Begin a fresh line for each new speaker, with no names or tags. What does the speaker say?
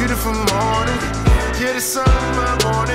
beautiful morning. Yeah, the sun, my morning.